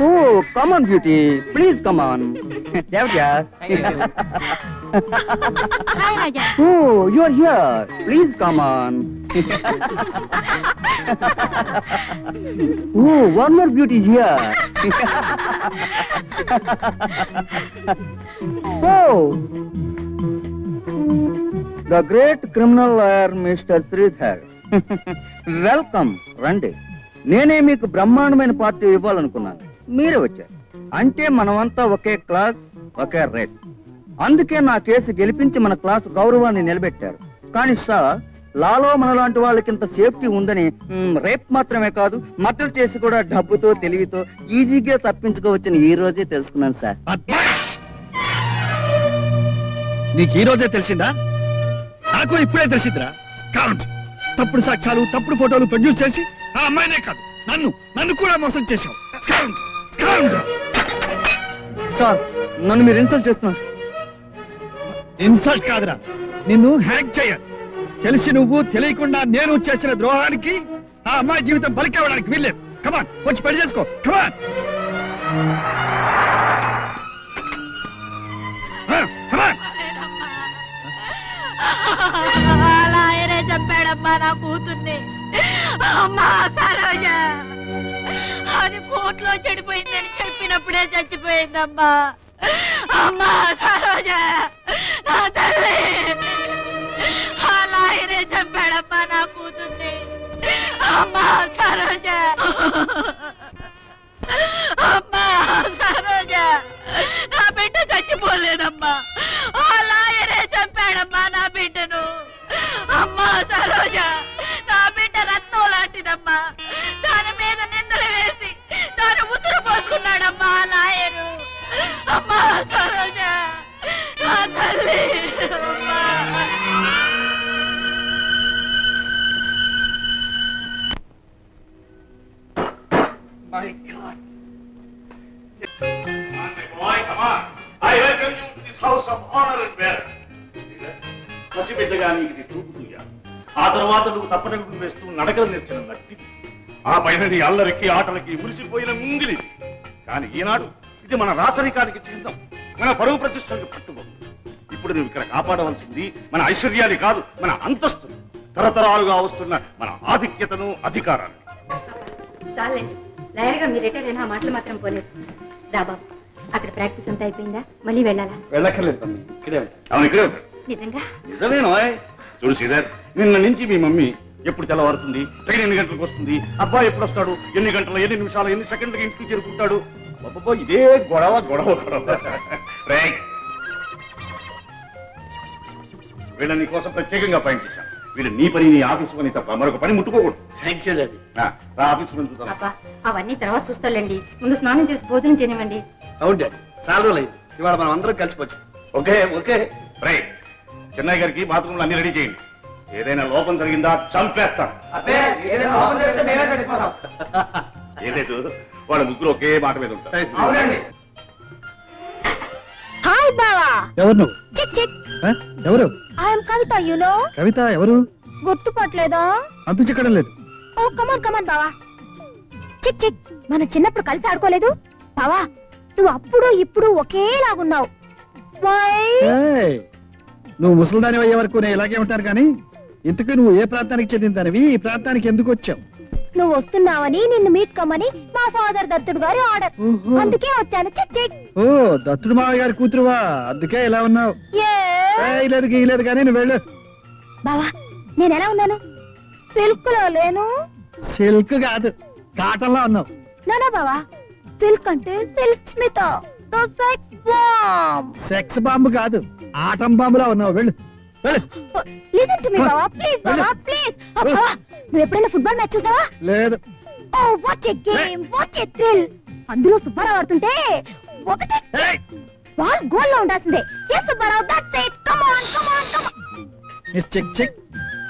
oh, come on, beauty. Please come on. Devja. Hi, Raja. Oh, you are here. Please come on. oh, one more beauty is here. oh. The great criminal lawyer, Mr. Sridhar. Welcome, Randy. నేనే మీకు బ్రహ్మాండమైన party ఇవ్వాలనుకున్నాను. మీరే వచ్చారు. అంటే మనమంతా ఒకే class ఒకే race. అందుకే నా case గెలిపించి మన క్లాస్ గౌరవాన్ని నిలబెట్టారు. కానీ సార్ లాలో మనలాంటి వాళ్ళకి ఇంత సేఫ్టీ ఉందని రేప్ మాత్రమే కాదు మద్దతు చేసి కూడా డబ్బుతో తెలివితో ఈజీగా తప్పించుకోవచ్చని ఈ రోజే తెలుసుకున్నాను సార్. నీకు ఈ రోజే తెలిసిందా? నాకు ఇప్పుడే తెలిసిందిరా. తప్పుడు సాక్ష్యాలు తప్పుడు ఫోటోలు ప్రొడ్యూస్ చేసి ఆ అమ్మాయినే కాదు నన్ను నన్ను కూడా మోసం చేశావు. సార్ నన్ను మీరు ఇన్సల్ట్ చేస్తున్నారు. ఇన్సల్ట్ కాదురా నిన్ను హ్యాక్ చేయాలి. తెలిసి నువ్వు తెలియకుండా నేను చేసిన ద్రోహానికి ఆ అమ్మాయి జీవితం బలికవడానికి వీల్లేదు. కమాన్ వచ్చి పెళ్ళి చేసుకో. కమాన్ అమ్మా సరోజ. అది కోట్లో చెడిపోయిందని చెప్పినప్పుడే చచ్చిపోయిందమ్మా. అమ్మా సరోజ నా తల్లి. అలా ఆయనే చంపాడమ్మా నా కూతుర్ని. అమ్మా Saroja. House of honor and merit. పసిబిడ్డగా నీకు ఇది చూపుతూయా ఆ తర్వాత నువ్వు తప్పటడుగులు వేస్తూ నడకలు నేర్చిన నట్టి ఆ పైన నీ అల్లరికి ఆటలకి మురిసిపోయిన ముంగిలి. కానీ ఈనాడు ఇది మన రాచరికానికి చిహ్నం మన పరువు ప్రతిష్టలకు కట్టుబడి ఇప్పుడు నువ్వు ఇక్కడ కాపాడవలసింది మన ఐశ్వర్యాన్ని కాదు మన అంతస్తును తరతరాలుగా వస్తున్న మన ఆధిక్యతను అధికారాన్ని. చాలండి మీరు మాటలు మాత్రం పోలేదు అక్కడ ప్రాక్టీస్ అంతా అయిపోయిందా? మళ్ళీ వెళ్ళాలా? వెళ్ళక్కర్లేదు ఇక్కడే అవును ఇక్కడే ఉంటాడు నిజంగా? నిజమేనో చూడు శ్రీధర్ నిన్న నుంచి మీ మమ్మీ ఎప్పుడు తెల్లవారుతుంది ట్రైన్ ఎన్ని గంటలకు వస్తుంది అబ్బాయి ఎప్పుడు వస్తాడు ఎన్ని గంటలు ఎన్ని నిమిషాలు ఎన్ని సెకండ్లకి ఇంటికి చేరుకుంటాడు? ఇదే గొడవ గొడవ. వీళ్ళని నీ కోసం ప్రత్యేకంగా పాయింట్ చేశాను వీళ్ళు నీ పని నీ ఆఫీస్ పని తప్ప మరొక పని ముట్టుకోకూడదు. థ్యాంక్ యూ అవన్నీ తర్వాత చూస్తాలండి ముందు స్నానం చేసి భోజనం చేయనివ్వండి. అవును డాడీ చాలా రోజులు అయింది. ఇవాళ మనం అందరం కలిసిపోవచ్చు. Okay okay. రైట్ చెన్నై గారికి బాత్రూమ్లు అన్ని రెడీ చేయండి. ఏదైనా లోపం జరిగిందా చంపేస్తాం. ఏలేదు వాళ్ళ ముగ్గురు ఒకే మాట మీద ఉంటారు. హాయ్ బావా. ఎవరు నువ్వు? చిక్ చిక్. ఆ? ఎవరు? I'm Kavitha you know Kavitha ఎవరు? గుర్తుపట్టలేదా? అంతు చిక్కడం లేదు ఓ కమాన్ కమాన్ బావా. చిక్ చిక్. మన చిన్నప్పుడు కలిసి ఆడుకోలేదు? బావా నువ్వు అప్పుడు ఇప్పుడు ఒకేలాగున్నావు. నువ్వు ముసలిదాని అయ్యే వరకు నేను ఇలాగే ఉంటాను కానీ ఇంతకు నువ్వు ఏ ప్రాంతానికి చెందిన దానివి? ఈ ప్రాంతానికి ఎందుకు వచ్చావు? నువ్వు వస్తున్నావని నిన్ను మీట్ కమ్మని మా ఫాదర్ దత్తుడు గారి ఆర్డర్. అందుకే వచ్చాను. ఓ దత్తుడు మావయ్య గారి కూతురువా? అందుకే ఇలా ఉన్నావు. లేదు గీయలేదు కానీ నువ్వు వెళ్ళు. బావా నేను ఎలా ఉన్నాను? సిల్క్లో లేను. సిల్క్ కాదు కాటన్లా ఉన్నావు. నానా బావా. సిల్క్ అంటే సిల్క్ స్మిత. సెక్స్ బాంబ్ కాదు ఆటం బాంబులా ఉన్నావు. వెళ్ళు వెళ్ళు. లిసన్ టు మీ బావా. ప్లీజ్ బావా ప్లీజ్ బావా నువ్వు ఎప్పుడైనా ఫుట్బాల్ మ్యాచ్ చూసావా? లేదు. ఓ watch a game watch a thrill అందులో సుబ్బారావు ఆడుతుంటే ఒకటి బాల్ గోల్లో ఉండాల్సిందే. Yes Subbarao that's it come on come on come miss check check